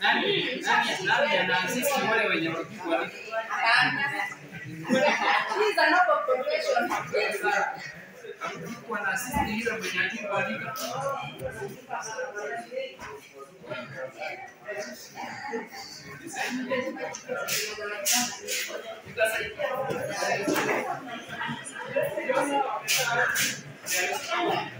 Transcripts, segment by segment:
nani anaasisi wale wenye kupigwa kupigwa na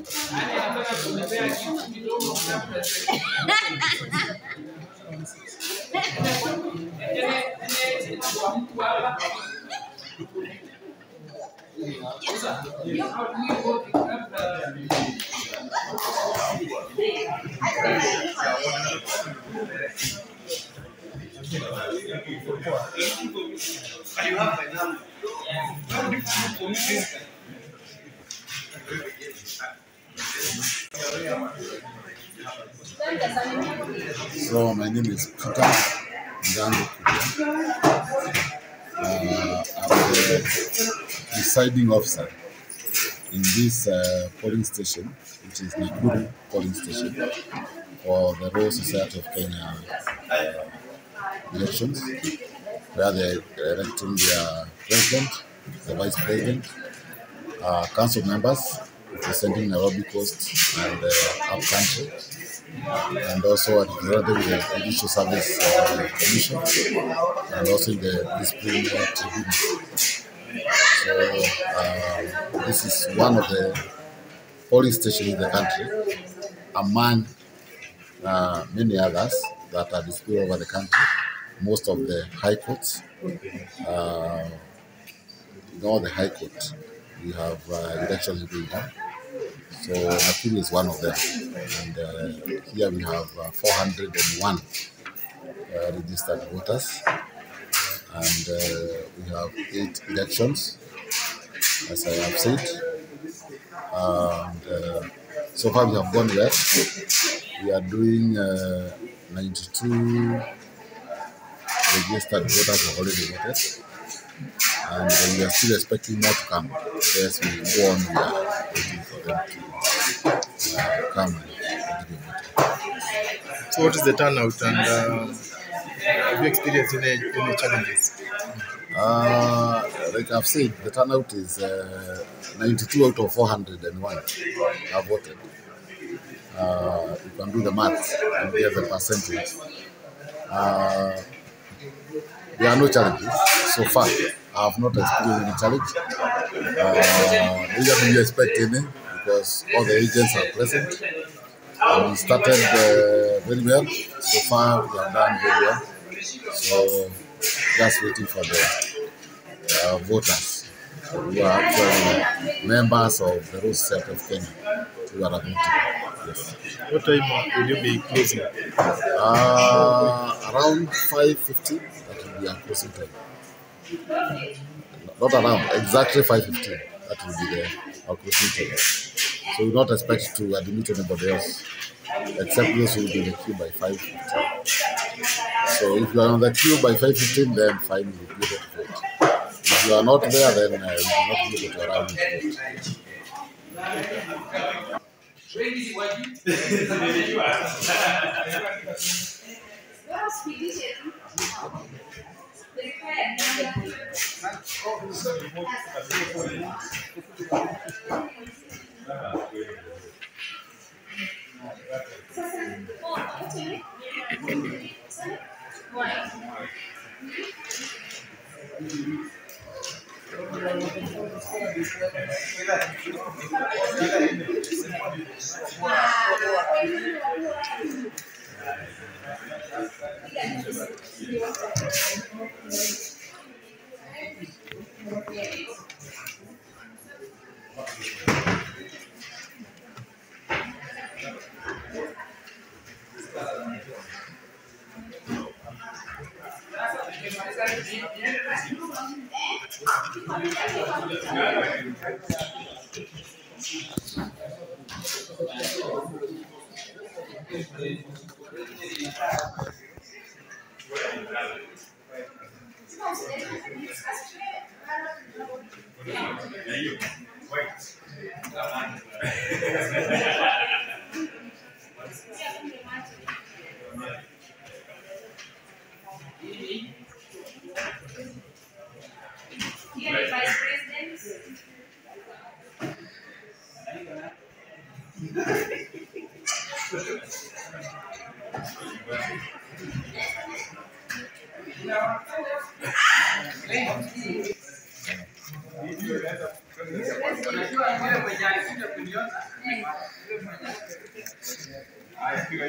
you have you? So my name is Peter Kuria. Uh, I'm the presiding officer in this uh, polling station, which is Nakuru polling station for the Law Society of Kenya uh, elections, where they're electing their president, the vice president, uh, council members representing Nairobi Coast and uh, up country and also at the Judicial Service uh, Commission and also in the disciplinary tribunal. So uh, this is one of the polling stations in the country among uh, many others that are displayed over the country. Most of the high courts, uh, all the high courts, we have uh, elections going on. So Nakuru is one of them. And uh, here we have uh, 401 uh, registered voters. And uh, we have eight elections, as I have said. And uh, so far we have gone well. We are doing uh, 92 registered voters have already voted. And we are still expecting more to come. Yes, we go on, we are come and. So what is the turnout and uh, have you experienced any, any challenges? Uh, like I've said, the turnout is uh, 92 out of 401 have voted. Uh, you can do the math and get the percentage. Uh, there are no challenges so far. I have not experienced any challenge. Uh, neither do you expect any because all the agents are present. And we started uh, very well. So far, we have done very well. So, just waiting for the uh, voters who are actually members of the Law Society of Kenya who are voting. Yes. What time will you be closing? Uh, around 5.50, that will be our closing time. Not around, exactly 5.15. That will be the our closing. So we don't expect to admit anybody else, except those who will be in the queue by 5.15. So if you are on the queue by 5.15, then fine, you will be able to vote. If you are not there, then uh, you will not be able to you to vote. Thank Wow. Si wajui. Vice Haya, piga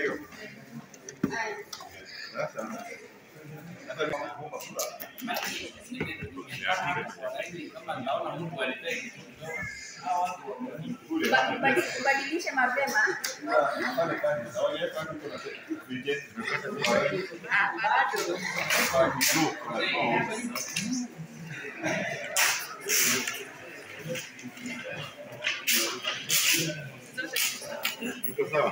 Badilishi mapema. Iko sawa?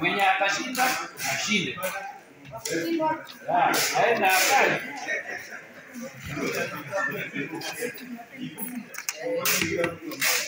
Minha Tashina, Tashina. Ah, é na cara. Thank you.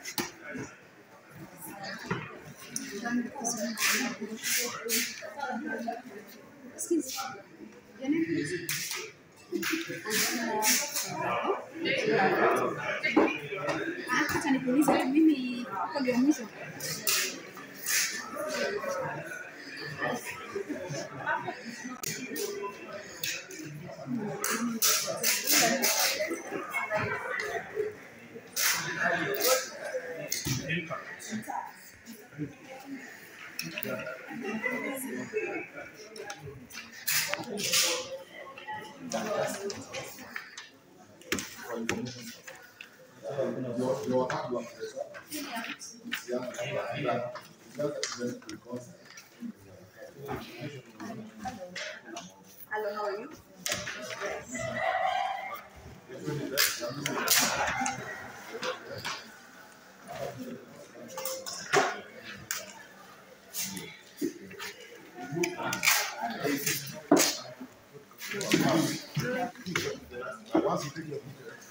Yaani- ah, acha nikuulize mimi kwa mwisho. Hello, how are you? Once you take your picture,